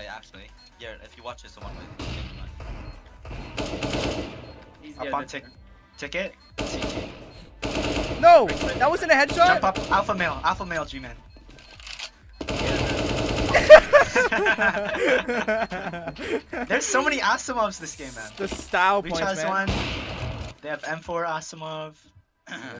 Wait, actually. Yeah, if you watch this someone one Up on tick ticket. CT. No! That wasn't a headshot? Jump up. Alpha male. Alpha male. G man. There's so many Asiimovs this game, man. the style Reach points, has man. one. They have M4 Asiimov.